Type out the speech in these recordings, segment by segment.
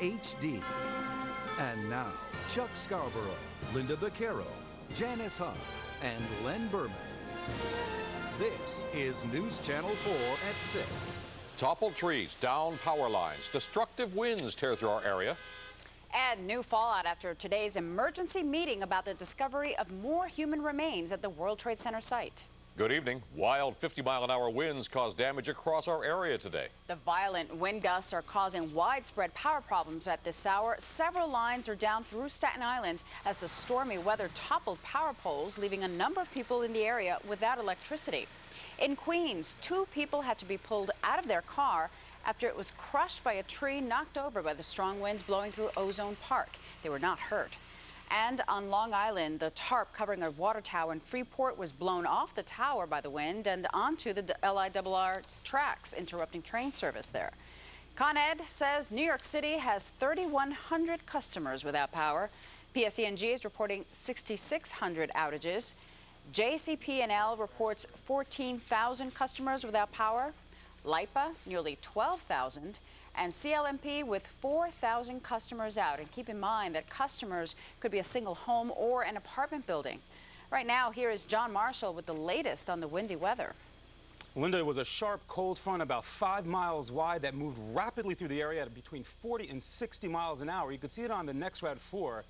HD. And now, Chuck Scarborough, Lynda Baquero, Janice Huff, and Len Berman. This is News Channel 4 at 6. Toppled trees, down power lines, destructive winds tear through our area. And new fallout after today's emergency meeting about the discovery of more human remains at the World Trade Center site. Good evening. Wild 50 mile an hour winds caused damage across our area today. The violent wind gusts are causing widespread power problems at this hour. Several lines are down through Staten Island as the stormy weather toppled power poles, leaving a number of people in the area without electricity. In Queens, two people had to be pulled out of their car after it was crushed by a tree knocked over by the strong winds blowing through Ozone Park. They were not hurt. And on Long Island, the tarp covering a water tower in Freeport was blown off the tower by the wind and onto the LIRR tracks, interrupting train service there. Con Ed says New York City has 3,100 customers without power. PSE&G is reporting 6,600 outages. JCP&L reports 14,000 customers without power. LIPA, nearly 12,000 and CL&P with 4,000 customers out. And keep in mind that customers could be a single home or an apartment building. Right now, here is John Marshall with the latest on the windy weather. Lynda, it was a sharp cold front about five miles wide that moved rapidly through the area at between 40 and 60 miles an hour. You could see it on the NEXRAD 4.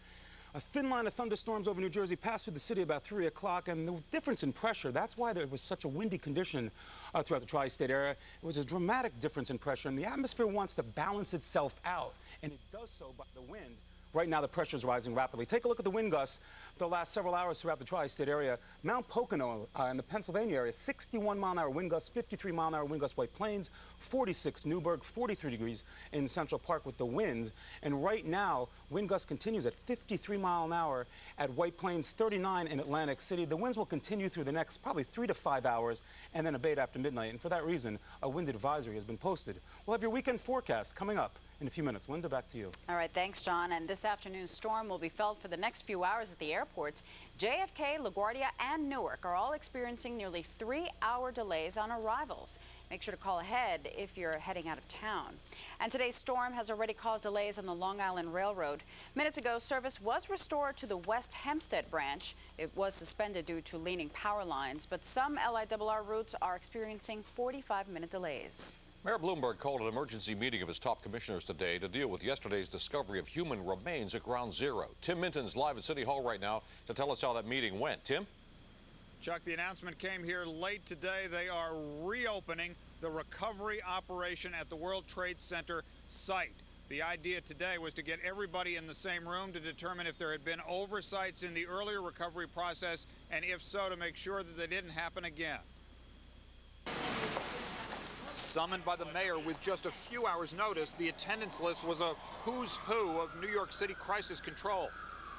A thin line of thunderstorms over New Jersey passed through the city about 3 o'clock, and the difference in pressure, that's why there was such a windy condition uh, throughout the tri-state area. It was a dramatic difference in pressure, and the atmosphere wants to balance itself out, and it does so by the wind. Right now, the pressure is rising rapidly. Take a look at the wind gusts the last several hours throughout the tri-state area. Mount Pocono uh, in the Pennsylvania area, 61 mile an hour wind gusts, 53 mile an hour wind gusts, White Plains, 46 Newburgh, 43 degrees in Central Park with the winds. And right now, wind gusts continues at 53 mile an hour at White Plains, 39 in Atlantic City. The winds will continue through the next probably three to five hours and then abate after midnight. And for that reason, a wind advisory has been posted. We'll have your weekend forecast coming up in a few minutes. Lynda, back to you. All right, thanks, John. And this afternoon's storm will be felt for the next few hours at the airports. JFK, LaGuardia, and Newark are all experiencing nearly three-hour delays on arrivals. Make sure to call ahead if you're heading out of town. And today's storm has already caused delays on the Long Island Railroad. Minutes ago, service was restored to the West Hempstead branch. It was suspended due to leaning power lines, but some LIRR routes are experiencing 45-minute delays. Mayor Bloomberg called an emergency meeting of his top commissioners today to deal with yesterday's discovery of human remains at Ground Zero. Tim Minton's live at City Hall right now to tell us how that meeting went. Tim? Chuck, the announcement came here late today. They are reopening the recovery operation at the World Trade Center site. The idea today was to get everybody in the same room to determine if there had been oversights in the earlier recovery process, and if so, to make sure that they didn't happen again summoned by the mayor with just a few hours notice, the attendance list was a who's who of New York City crisis control.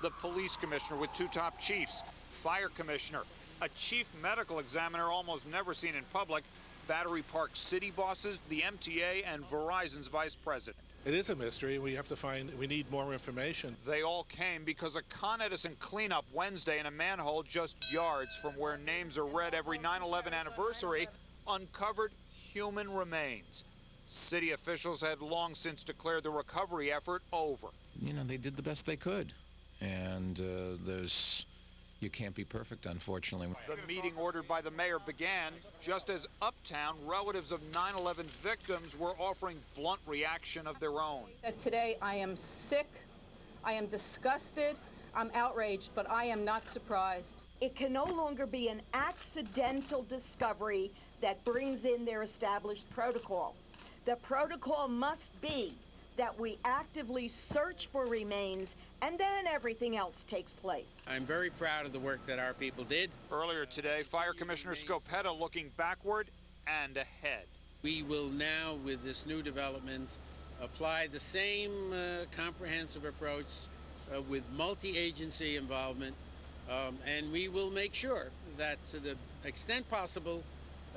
The police commissioner with two top chiefs, fire commissioner, a chief medical examiner almost never seen in public, Battery Park city bosses, the MTA, and Verizon's vice president. It is a mystery. We have to find, we need more information. They all came because a Con Edison cleanup Wednesday in a manhole just yards from where names are read every 9 11 anniversary uncovered human remains. City officials had long since declared the recovery effort over. You know, they did the best they could. And uh, there's, you can't be perfect, unfortunately. The meeting ordered by the mayor began just as Uptown relatives of 9-11 victims were offering blunt reaction of their own. Today I am sick, I am disgusted, I'm outraged, but I am not surprised. It can no longer be an accidental discovery that brings in their established protocol. The protocol must be that we actively search for remains and then everything else takes place. I'm very proud of the work that our people did. Earlier today, Fire Commissioner Scoppetta looking backward and ahead. We will now, with this new development, apply the same uh, comprehensive approach uh, with multi-agency involvement, um, and we will make sure that to the extent possible,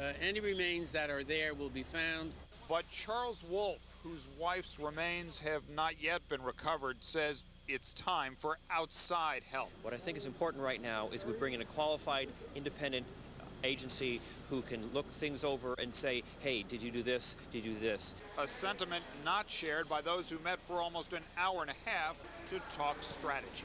uh, any remains that are there will be found. But Charles Wolfe, whose wife's remains have not yet been recovered, says it's time for outside help. What I think is important right now is we bring in a qualified, independent agency who can look things over and say, hey, did you do this? Did you do this? A sentiment not shared by those who met for almost an hour and a half to talk strategy.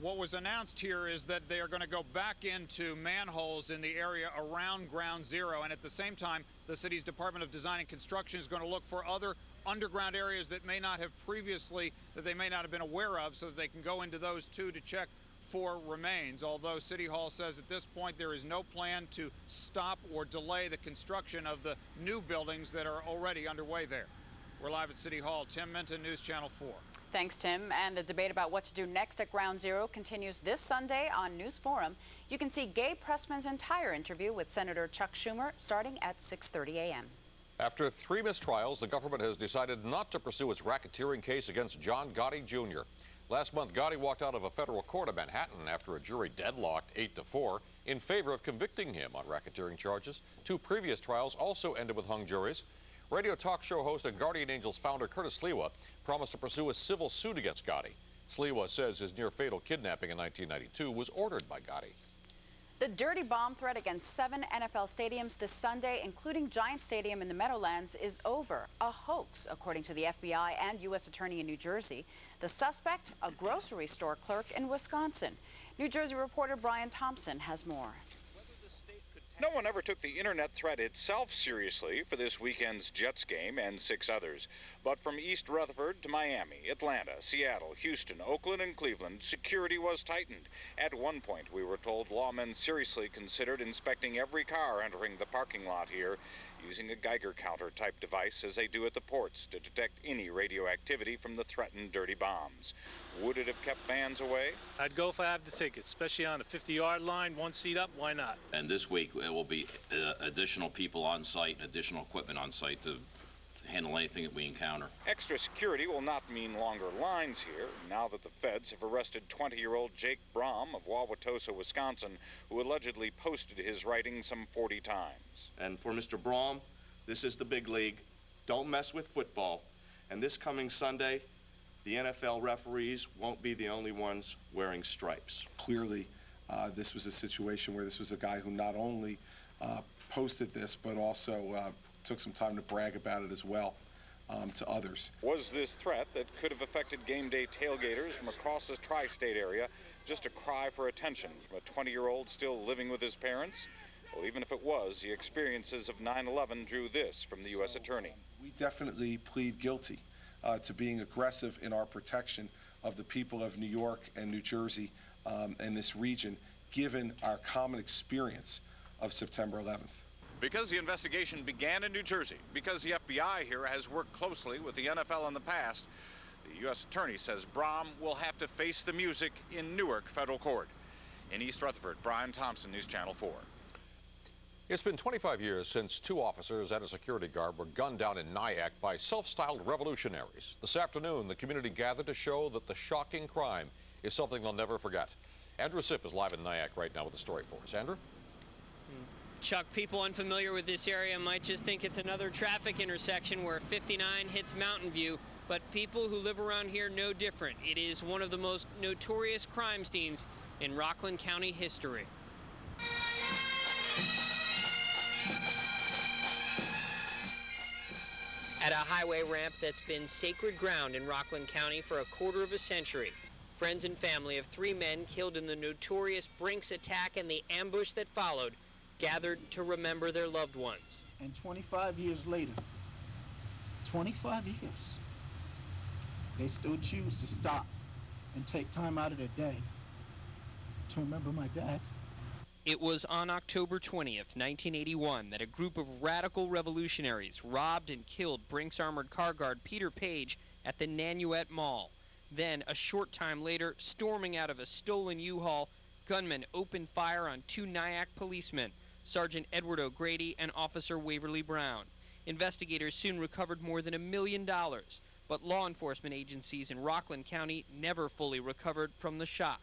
What was announced here is that they are going to go back into manholes in the area around Ground Zero, and at the same time, the city's Department of Design and Construction is going to look for other underground areas that may not have previously, that they may not have been aware of, so that they can go into those too to check for remains. Although City Hall says at this point there is no plan to stop or delay the construction of the new buildings that are already underway there. We're live at City Hall. Tim Minton, News Channel 4. Thanks, Tim. And the debate about what to do next at Ground Zero continues this Sunday on News Forum. You can see Gabe Pressman's entire interview with Senator Chuck Schumer starting at 6.30 a.m. After three mistrials, the government has decided not to pursue its racketeering case against John Gotti Jr. Last month, Gotti walked out of a federal court in Manhattan after a jury deadlocked 8 to 4 in favor of convicting him on racketeering charges. Two previous trials also ended with hung juries. Radio talk show host and Guardian Angels founder Curtis Sliwa promised to pursue a civil suit against Gotti. Sliwa says his near-fatal kidnapping in 1992 was ordered by Gotti. The dirty bomb threat against seven NFL stadiums this Sunday, including Giant Stadium in the Meadowlands, is over. A hoax, according to the FBI and U.S. Attorney in New Jersey. The suspect, a grocery store clerk in Wisconsin. New Jersey reporter Brian Thompson has more. No one ever took the internet threat itself seriously for this weekend's Jets game and six others. But from East Rutherford to Miami, Atlanta, Seattle, Houston, Oakland, and Cleveland, security was tightened. At one point, we were told lawmen seriously considered inspecting every car entering the parking lot here using a Geiger counter type device as they do at the ports to detect any radioactivity from the threatened dirty bombs. Would it have kept fans away? I'd go if I have the ticket, especially on the 50 yard line, one seat up, why not? And this week it will be uh, additional people on site, and additional equipment on site to handle anything that we encounter. Extra security will not mean longer lines here, now that the feds have arrested 20-year-old Jake Brahm of Wauwatosa, Wisconsin, who allegedly posted his writing some 40 times. And for Mr. Brahm, this is the big league. Don't mess with football. And this coming Sunday, the NFL referees won't be the only ones wearing stripes. Clearly, uh, this was a situation where this was a guy who not only uh, posted this, but also uh, took some time to brag about it as well um, to others. Was this threat that could have affected game day tailgaters from across the tri-state area just a cry for attention from a 20-year-old still living with his parents? Well, even if it was, the experiences of 9-11 drew this from the U.S. Attorney. We definitely plead guilty uh, to being aggressive in our protection of the people of New York and New Jersey um, and this region, given our common experience of September 11th. Because the investigation began in New Jersey, because the FBI here has worked closely with the NFL in the past, the U.S. Attorney says Brahm will have to face the music in Newark federal court. In East Rutherford, Brian Thompson, News Channel 4. It's been 25 years since two officers and a security guard were gunned down in Nyack by self-styled revolutionaries. This afternoon, the community gathered to show that the shocking crime is something they'll never forget. Andrew Siff is live in Nyack right now with the story for us. Andrew? Chuck, people unfamiliar with this area might just think it's another traffic intersection where 59 hits Mountain View, but people who live around here know different. It is one of the most notorious crime scenes in Rockland County history. At a highway ramp that's been sacred ground in Rockland County for a quarter of a century, friends and family of three men killed in the notorious Brinks attack and the ambush that followed gathered to remember their loved ones. And 25 years later, 25 years, they still choose to stop and take time out of their day to remember my dad. It was on October 20th, 1981, that a group of radical revolutionaries robbed and killed Brinks armored car guard Peter Page at the Nanuet Mall. Then, a short time later, storming out of a stolen U-Haul, gunmen opened fire on two Nyack policemen Sergeant Edward O'Grady and Officer Waverly Brown. Investigators soon recovered more than a million dollars, but law enforcement agencies in Rockland County never fully recovered from the shock.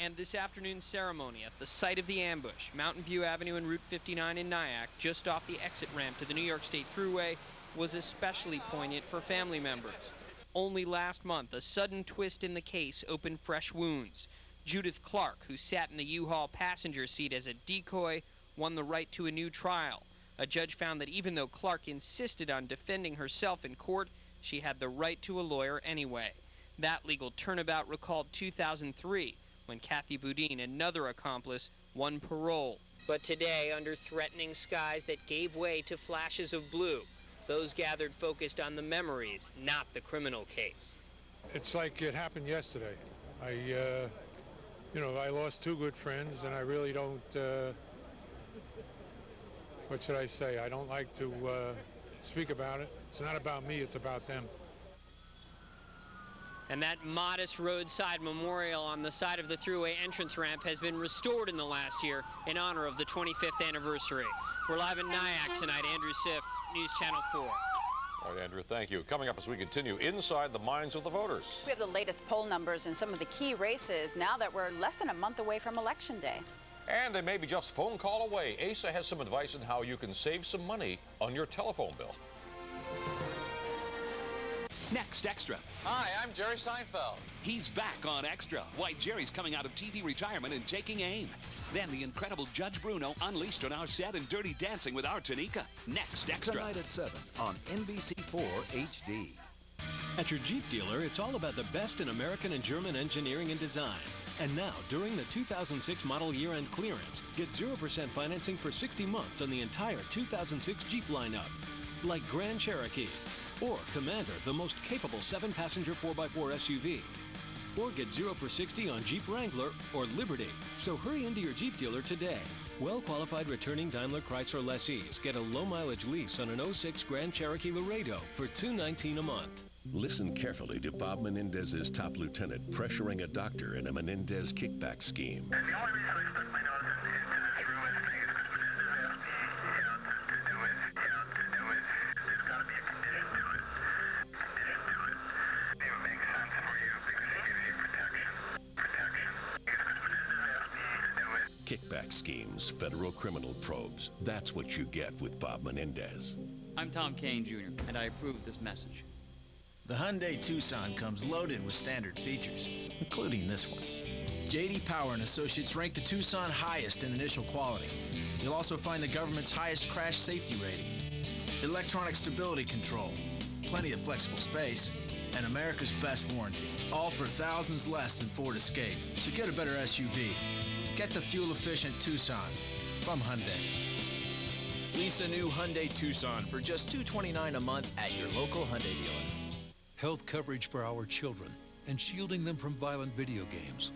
And this afternoon's ceremony at the site of the ambush, Mountain View Avenue and Route 59 in Nyack, just off the exit ramp to the New York State Thruway, was especially poignant for family members. Only last month, a sudden twist in the case opened fresh wounds. Judith Clark, who sat in the U-Haul passenger seat as a decoy, won the right to a new trial. A judge found that even though Clark insisted on defending herself in court, she had the right to a lawyer anyway. That legal turnabout recalled 2003, when Kathy Boudin, another accomplice, won parole. But today, under threatening skies that gave way to flashes of blue, those gathered focused on the memories, not the criminal case. It's like it happened yesterday. I, uh, you know, I lost two good friends, and I really don't, uh, what should I say? I don't like to uh, speak about it. It's not about me, it's about them. And that modest roadside memorial on the side of the thruway entrance ramp has been restored in the last year in honor of the 25th anniversary. We're live in Nyack tonight. Andrew Siff, News Channel 4. All right, Andrew, thank you. Coming up as we continue inside the minds of the voters. We have the latest poll numbers in some of the key races now that we're less than a month away from Election Day. And they may be just phone call away. Asa has some advice on how you can save some money on your telephone bill. Next Extra. Hi, I'm Jerry Seinfeld. He's back on Extra. Why Jerry's coming out of TV retirement and taking aim. Then the incredible Judge Bruno unleashed on our set and Dirty Dancing with our Tanika. Next Extra. Tonight at 7 on NBC4 HD. At your Jeep dealer, it's all about the best in American and German engineering and design. And now, during the 2006 model year-end clearance, get 0% financing for 60 months on the entire 2006 Jeep lineup. Like Grand Cherokee, or Commander, the most capable 7-passenger 4x4 SUV. Or get 0 for 60 on Jeep Wrangler or Liberty. So hurry into your Jeep dealer today. Well-qualified returning Daimler Chrysler lessees get a low-mileage lease on an 06 Grand Cherokee Laredo for 219 a month. Listen carefully to Bob Menendez's top lieutenant pressuring a doctor in a Menendez kickback scheme. Kickback schemes, federal criminal probes. That's what you get with Bob Menendez. I'm Tom Kean Jr., and I approve this message. The Hyundai Tucson comes loaded with standard features, including this one. JD Power and Associates rank the Tucson highest in initial quality. You'll also find the government's highest crash safety rating, electronic stability control, plenty of flexible space, and America's best warranty. All for thousands less than Ford Escape. So get a better SUV. Get the fuel-efficient Tucson from Hyundai. Lease a new Hyundai Tucson for just 229 a month at your local Hyundai dealer. Health coverage for our children and shielding them from violent video games.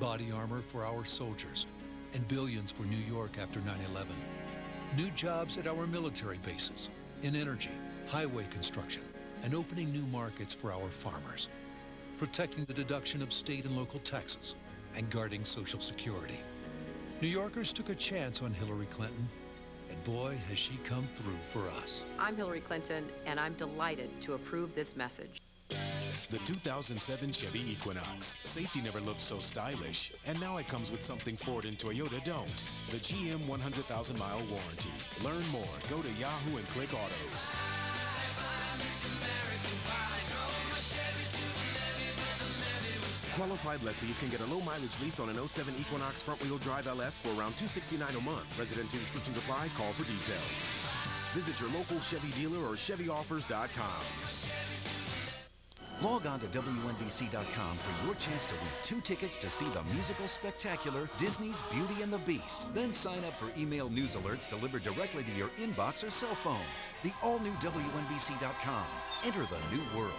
Body armor for our soldiers and billions for New York after 9-11. New jobs at our military bases, in energy, highway construction, and opening new markets for our farmers. Protecting the deduction of state and local taxes and guarding Social Security. New Yorkers took a chance on Hillary Clinton, boy, has she come through for us. I'm Hillary Clinton, and I'm delighted to approve this message. The 2007 Chevy Equinox. Safety never looked so stylish, and now it comes with something Ford and Toyota don't. The GM 100,000 mile warranty. Learn more. Go to Yahoo and click Autos. Qualified lessees can get a low mileage lease on an 07 Equinox front wheel drive LS for around 269 a month. Residency restrictions apply. Call for details. Visit your local Chevy dealer or ChevyOffers.com. Log on to WNBC.com for your chance to win two tickets to see the musical spectacular Disney's Beauty and the Beast. Then sign up for email news alerts delivered directly to your inbox or cell phone. The all-new WNBC.com. Enter the new world.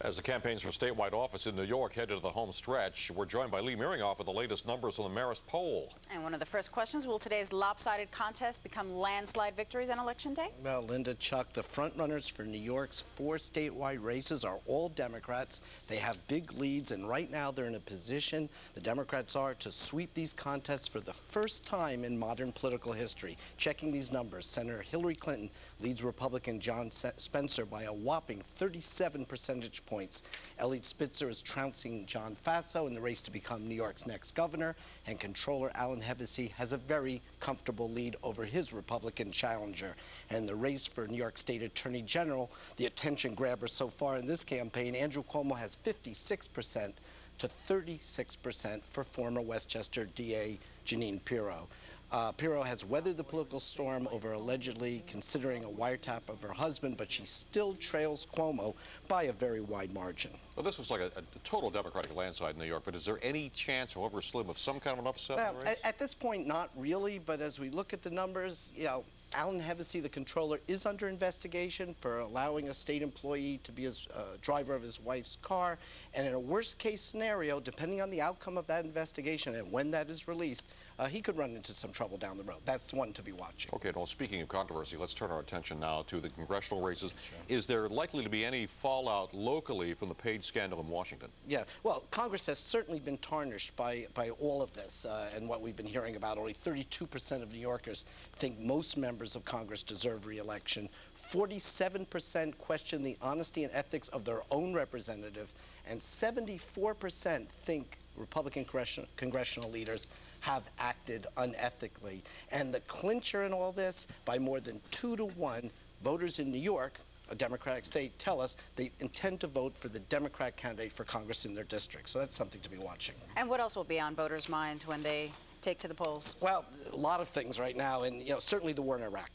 As the campaigns for statewide office in New York head to the home stretch, we're joined by Lee Miringoff with the latest numbers on the Marist poll. And one of the first questions, will today's lopsided contest become landslide victories on Election Day? Well, Lynda Chuck, the frontrunners for New York's four statewide races are all Democrats. They have big leads, and right now they're in a position, the Democrats are, to sweep these contests for the first time in modern political history. Checking these numbers, Senator Hillary Clinton leads Republican John Spencer by a whopping 37 percentage points. Eliot Spitzer is trouncing John Faso in the race to become New York's next governor, and controller Alan Hevesi has a very comfortable lead over his Republican challenger. And the race for New York State Attorney General, the attention grabber so far in this campaign, Andrew Cuomo has 56 percent. to 36% for former Westchester DA Jeanine Pirro. Uh, Pirro has weathered the political storm over allegedly considering a wiretap of her husband, but she still trails Cuomo by a very wide margin. Well, this was like a, a total Democratic landslide in New York, but is there any chance, however slim, of some kind of an upset Well, in the race? at, at this point, not really, but as we look at the numbers, you know, Alan Hevesi, the controller, is under investigation for allowing a state employee to be his uh, driver of his wife's car. And in a worst case scenario, depending on the outcome of that investigation and when that is released, uh, he could run into some trouble down the road. That's one to be watching. Okay, well, speaking of controversy, let's turn our attention now to the congressional races. Is there likely to be any fallout locally from the Page scandal in Washington? Yeah, well, Congress has certainly been tarnished by, by all of this uh, and what we've been hearing about. Only 32% of New Yorkers think most members of Congress deserve reelection. 47% question the honesty and ethics of their own representative, and 74% think Republican congressional, congressional leaders have acted unethically. And the clincher in all this, by more than two to one, voters in New York, a Democratic state, tell us they intend to vote for the Democrat candidate for Congress in their district. So that's something to be watching. And what else will be on voters' minds when they take to the polls? Well, a lot of things right now, and you know, certainly the war in Iraq,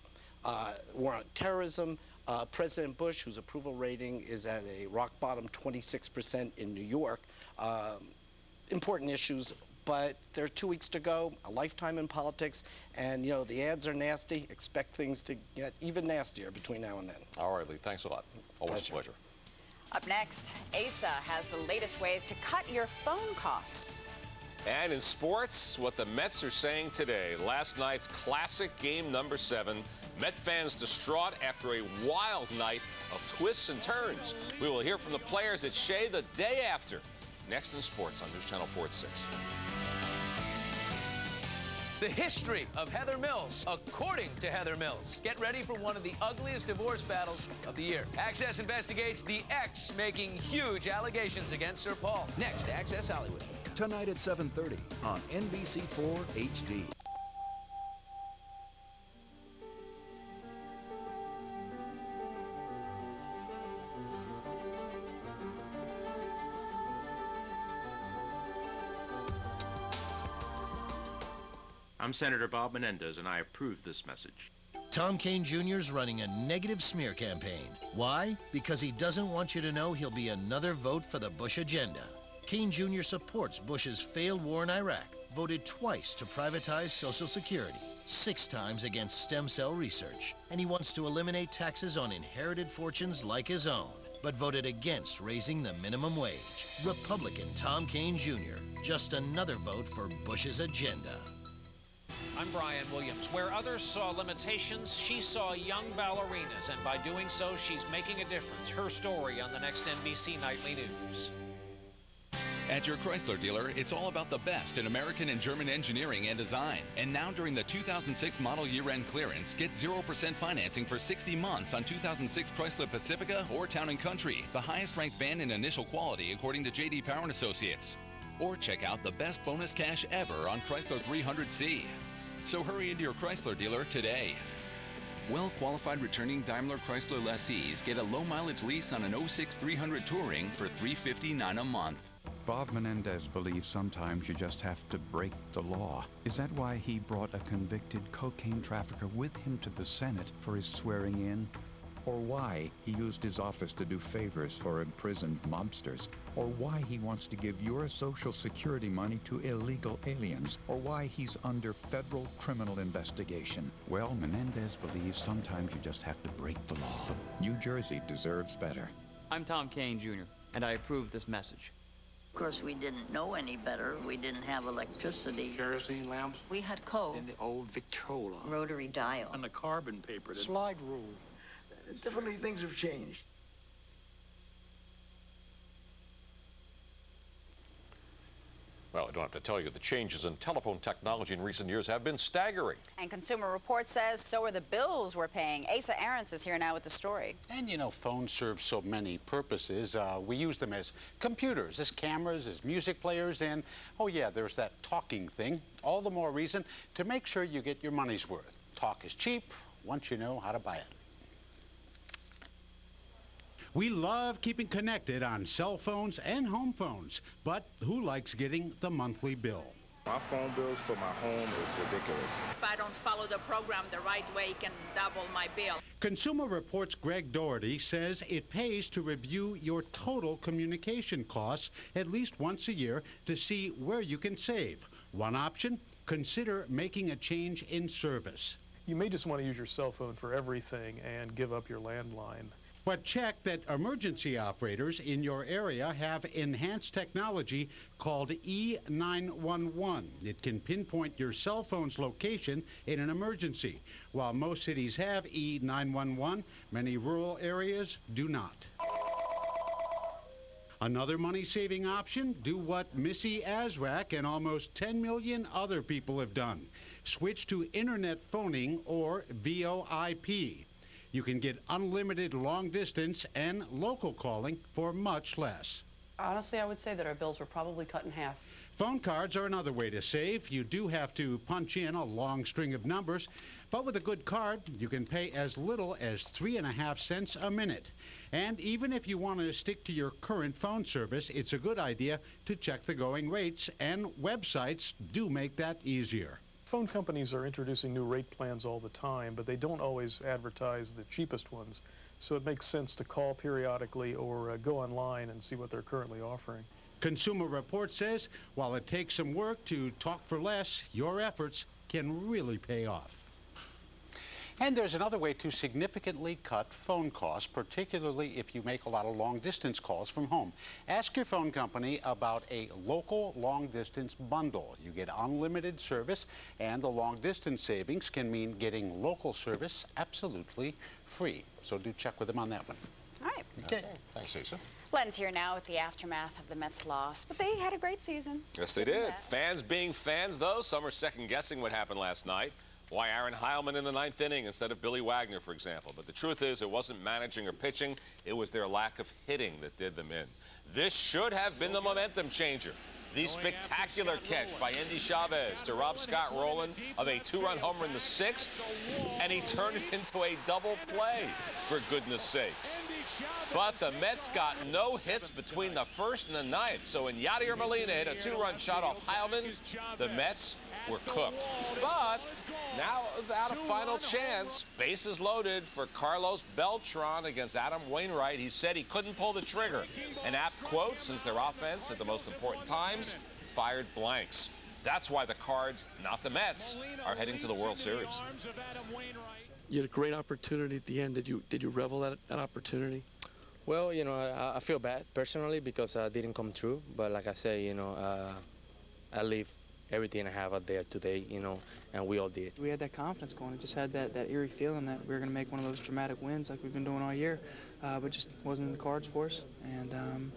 uh, war on terrorism. Uh, President Bush, whose approval rating is at a rock bottom 26% in New York. Um, important issues, but there are two weeks to go, a lifetime in politics, and you know, the ads are nasty. Expect things to get even nastier between now and then. All right, Lee, thanks a lot. Always a pleasure. Up next, ASA has the latest ways to cut your phone costs. And in sports, what the Mets are saying today. Last night's classic game number seven. Met fans distraught after a wild night of twists and turns. We will hear from the players at Shea the day after. Next in sports on News Channel 4 at 6. The history of Heather Mills, according to Heather Mills. Get ready for one of the ugliest divorce battles of the year. Access investigates the ex making huge allegations against Sir Paul. Next, Access Hollywood. Tonight at 7.30 on NBC4 HD. I'm Senator Bob Menendez, and I approve this message. Tom Kean Jr. is running a negative smear campaign. Why? Because he doesn't want you to know he'll be another vote for the Bush agenda. Kean Jr. supports Bush's failed war in Iraq, voted twice to privatize Social Security, six times against stem cell research, and he wants to eliminate taxes on inherited fortunes like his own, but voted against raising the minimum wage. Republican Tom Kean Jr. Just another vote for Bush's agenda. I'm Brian Williams. Where others saw limitations, she saw young ballerinas, and by doing so, she's making a difference. Her story on the next NBC Nightly News. At your Chrysler dealer, it's all about the best in American and German engineering and design. And now during the 2006 model year-end clearance, get 0% financing for 60 months on 2006 Chrysler Pacifica or Town & Country, the highest ranked van in initial quality according to J.D. Power & Associates. Or check out the best bonus cash ever on Chrysler 300C. So hurry into your Chrysler dealer today. Well-qualified returning Daimler Chrysler lessees get a low-mileage lease on an 06 300 Touring for 359 a month. Bob Menendez believes sometimes you just have to break the law. Is that why he brought a convicted cocaine trafficker with him to the Senate for his swearing in? Or why he used his office to do favors for imprisoned mobsters? Or why he wants to give your Social Security money to illegal aliens? Or why he's under federal criminal investigation? Well, Menendez believes sometimes you just have to break the law. New Jersey deserves better. I'm Tom Kean, Jr., and I approve this message. Of course, we didn't know any better. We didn't have electricity. Kerosene lamps. We had coal. And the old Victrola. Rotary dial. And the carbon paper. Slide rule. Definitely things have changed. Well, I don't have to tell you, the changes in telephone technology in recent years have been staggering. And Consumer Reports says so are the bills we're paying. Asa Aarons is here now with the story. And you know, phones serve so many purposes. Uh, we use them as computers, as cameras, as music players, and oh yeah, there's that talking thing. All the more reason to make sure you get your money's worth. Talk is cheap once you know how to buy it. We love keeping connected on cell phones and home phones, but who likes getting the monthly bill? My phone bills for my home is ridiculous. If I don't follow the program the right way, it can double my bill. Consumer Reports' Greg Doherty says it pays to review your total communication costs at least once a year to see where you can save. One option, consider making a change in service. You may just want to use your cell phone for everything and give up your landline. But check that emergency operators in your area have enhanced technology called E911. It can pinpoint your cell phone's location in an emergency. While most cities have E911, many rural areas do not. Another money-saving option, do what Missy Azrak and almost 10 million other people have done. Switch to internet phoning or VoIP. You can get unlimited long distance and local calling for much less. Honestly, I would say that our bills were probably cut in half. Phone cards are another way to save. You do have to punch in a long string of numbers, but with a good card, you can pay as little as three and a half cents a minute. And even if you want to stick to your current phone service, it's a good idea to check the going rates, and websites do make that easier. Phone companies are introducing new rate plans all the time, but they don't always advertise the cheapest ones. So it makes sense to call periodically or uh, go online and see what they're currently offering. Consumer Report says while it takes some work to talk for less, your efforts can really pay off. And there's another way to significantly cut phone costs, particularly if you make a lot of long distance calls from home. Ask your phone company about a local long distance bundle. You get unlimited service, and the long distance savings can mean getting local service absolutely free. So do check with them on that one. All right. Okay. Thanks, Asa. Len's here now with the aftermath of the Mets' loss, but they had a great season. Yes, they did. Fans being fans, though, some are second guessing what happened last night. Why Aaron Heilman in the ninth inning instead of Billy Wagner, for example. But the truth is, it wasn't managing or pitching. It was their lack of hitting that did them in. This should have been the momentum changer. The spectacular catch by Endy Chavez to rob Scott Rolen of a two-run homer in the sixth, and he turned it into a double play, for goodness sakes. But the Mets got no hits between the first and the ninth, so when Yadier Molina hit a two-run shot off Heilman, the Mets were cooked. But now without a final chance, bases loaded for Carlos Beltran against Adam Wainwright. He said he couldn't pull the trigger. An apt quote since their offense at the most important times fired blanks. That's why the Cards, not the Mets, are heading to the World Series. You had a great opportunity at the end. Did you did you revel at that opportunity? Well, you know, I, I feel bad personally because I didn't come through. But like I say, you know, uh, I leave everything I have out there today, you know, and we all did. We had that confidence going. It just had that, that eerie feeling that we were going to make one of those dramatic wins like we've been doing all year, uh, but just wasn't in the cards for us. And, um,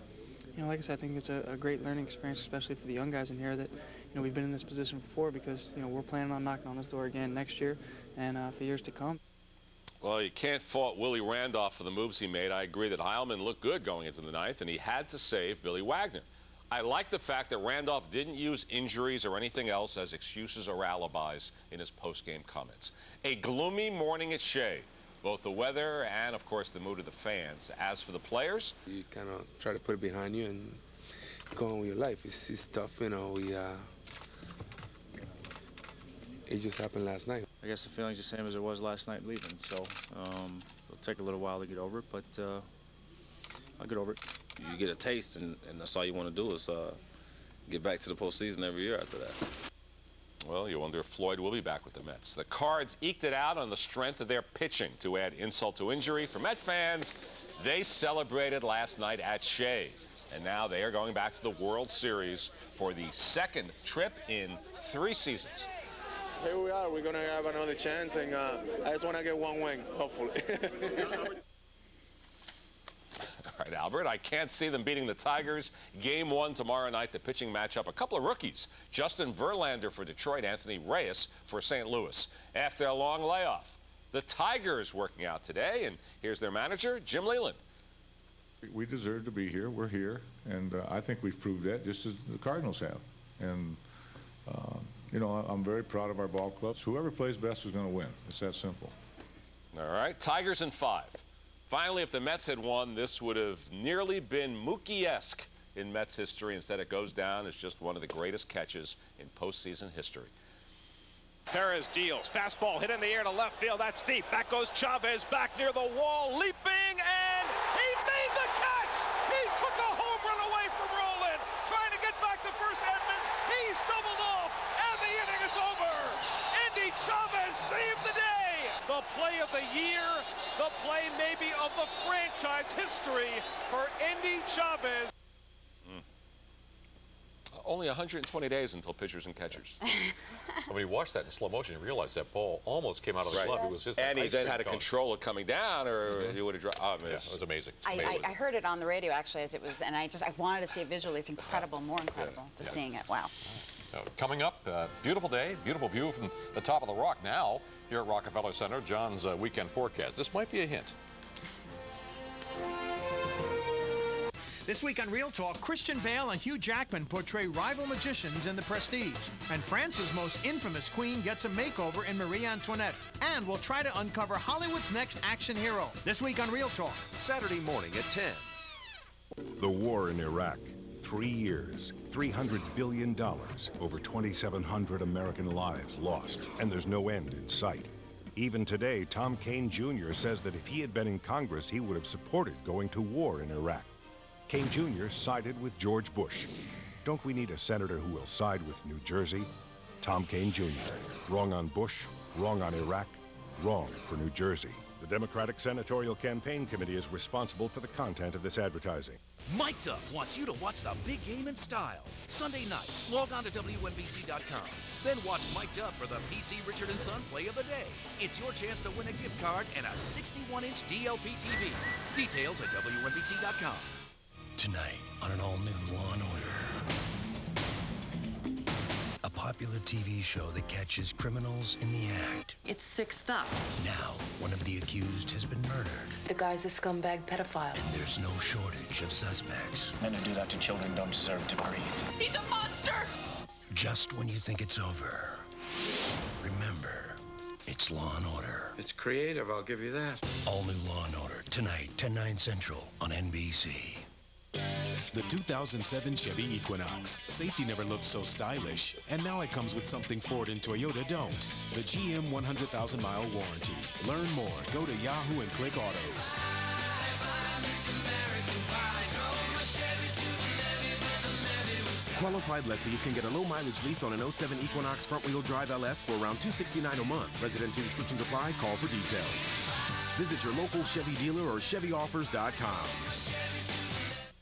you know, like I said, I think it's a, a, great learning experience, especially for the young guys in here that, you know, we've been in this position before because, you know, we're planning on knocking on this door again next year and uh, for years to come. Well, you can't fault Willie Randolph for the moves he made. I agree that Heilman looked good going into the ninth, and he had to save Billy Wagner. I like the fact that Randolph didn't use injuries or anything else as excuses or alibis in his post-game comments. A gloomy morning at Shea, both the weather and, of course, the mood of the fans. As for the players, you kind of try to put it behind you and go on with your life. It's, it's tough, you know. We uh, it just happened last night. I guess the feeling's the same as it was last night leaving. So um, it'll take a little while to get over it, but uh, I'll get over it you get a taste, and, and that's all you want to do is uh, get back to the postseason every year after that. Well, you wonder if Floyd will be back with the Mets. The Cards eked it out on the strength of their pitching to add insult to injury. For Met fans, they celebrated last night at Shea. And now they are going back to the World Series for the second trip in three seasons. Here we are. We're going to have another chance, and uh, I just want to get one win, hopefully. All right, Albert, I can't see them beating the Tigers. Game one tomorrow night, the pitching matchup. A couple of rookies, Justin Verlander for Detroit, Anthony Reyes for St. Louis. After a long layoff, the Tigers working out today, and here's their manager, Jim Leyland. We deserve to be here. We're here, and uh, I think we've proved that just as the Cardinals have. And, uh, you know, I'm very proud of our ball clubs. Whoever plays best is going to win. It's that simple. All right, Tigers in five. Finally, if the Mets had won, this would have nearly been Mookie-esque in Mets history. Instead, it goes down as just one of the greatest catches in postseason history. Perez deals. Fastball hit in the air to left field. That's deep. Back goes Chavez back near the wall, leaping, and he made the catch! He took a home run away from Rolen, trying to get back to first Edmonds. He's doubled off, and the inning is over. Endy Chavez saved the day. The play of the year, the play maybe of the franchise history for Endy Chavez. Only 120 days until pitchers and catchers. when you watch that in slow motion, you realize that ball almost came out of the Right. glove. It was just an and he then had to cone. control it coming down, or he would have dropped. Oh, man, Yeah, it was amazing. I, Amazing. I, I heard it on the radio actually as it was, and I just I wanted to see it visually. It's incredible, more incredible, just yeah. seeing it. Wow. So, coming up, uh, beautiful day, beautiful view from the top of the rock. Now, here at Rockefeller Center, John's uh, weekend forecast. This might be a hint. This week on Real Talk, Christian Bale and Hugh Jackman portray rival magicians in The Prestige. And France's most infamous queen gets a makeover in Marie Antoinette. And we'll try to uncover Hollywood's next action hero. This week on Real Talk. Saturday morning at 10. The war in Iraq. Three years, $300 billion, over 2,700 American lives lost, and there's no end in sight. Even today, Tom Kean Jr. says that if he had been in Congress, he would have supported going to war in Iraq. Kean Jr. sided with George Bush. Don't we need a senator who will side with New Jersey? Tom Kean Jr. Wrong on Bush, wrong on Iraq, wrong for New Jersey. The Democratic Senatorial Campaign Committee is responsible for the content of this advertising. Mike Duff wants you to watch the big game in style. Sunday nights, log on to WNBC.com. Then watch Mike Duff for the PC Richard & Son play of the day. It's your chance to win a gift card and a 61-inch DLP TV. Details at WNBC.com. Tonight on an all-new Law Order. A popular TV show that catches criminals in the act. It's sick stuff. Now, one of the accused has been murdered, The guy's a scumbag pedophile. and there's no shortage of suspects. Men who do that to children don't deserve to breathe. He's a monster! Just when you think it's over, remember, it's Law and Order. It's creative, I'll give you that. All new Law and Order, tonight, 10, 9 central on NBC. The 2007 Chevy Equinox. Safety never looked so stylish, and now it comes with something Ford and Toyota don't. The GM 100,000 mile warranty. Learn more. Go to Yahoo and click Autos. Qualified lessees can get a low mileage lease on an 07 Equinox front wheel drive LS for around 269 a month. Residency restrictions apply. Call for details. Visit your local Chevy dealer or ChevyOffers.com.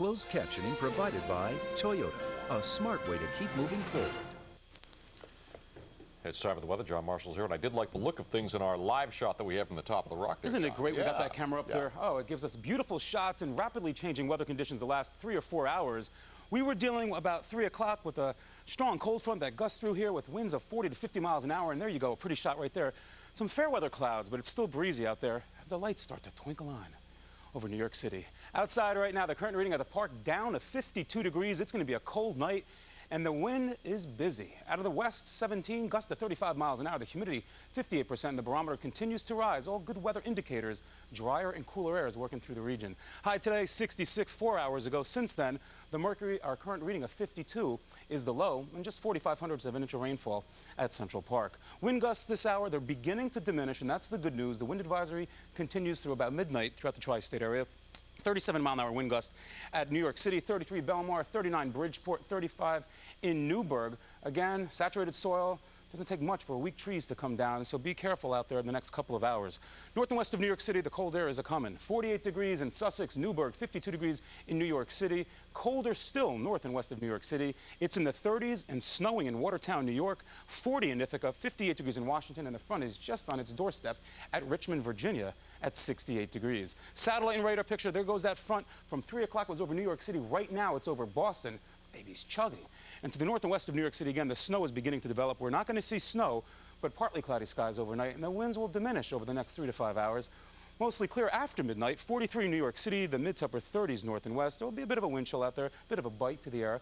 Closed captioning provided by Toyota, a smart way to keep moving forward. It's time for the weather. John Marshall's here, and I did like the look of things in our live shot that we have from the top of the rock. There, Isn't it John. great? We got that camera up Yeah. there. Oh, it gives us beautiful shots in rapidly changing weather conditions the last three or four hours. We were dealing about 3 o'clock with a strong cold front that gusts through here with winds of 40 to 50 miles an hour, and there you go, a pretty shot right there. Some fair weather clouds, but it's still breezy out there as the lights start to twinkle on over New York City. Outside right now, the current reading at the park down to 52 degrees. It's going to be a cold night, and the wind is busy. Out of the west, 17, gusts to 35 miles an hour. The humidity, 58%, and the barometer continues to rise. All good weather indicators. Drier and cooler air is working through the region. High today, 66 four hours ago. Since then, the mercury, our current reading of 52, is the low, and just 45 hundredths of an inch of rainfall at Central Park. Wind gusts this hour, they're beginning to diminish, and that's the good news. The wind advisory continues through about midnight throughout the tri-state area. 37 mile an hour wind gust at New York City, 33 Belmar, 39 Bridgeport, 35 in Newburgh. Again, saturated soil, Doesn't take much for weak trees to come down, so be careful out there in the next couple of hours. North and west of New York City, the cold air is a coming. 48 degrees in Sussex, Newburgh, 52 degrees in New York City. Colder still north and west of New York City. It's in the 30s and snowing in Watertown, New York. 40 in Ithaca, 58 degrees in Washington, and the front is just on its doorstep at Richmond, Virginia at 68 degrees. Satellite and radar picture, there goes that front. From 3 o'clock was over New York City. Right now it's over Boston. Baby's chugging. And to the north and west of New York City, again, the snow is beginning to develop. We're not going to see snow, but partly cloudy skies overnight, and the winds will diminish over the next three to five hours. Mostly clear after midnight, 43 in New York City, the mid to upper 30s north and west. There will be a bit of a wind chill out there, a bit of a bite to the air.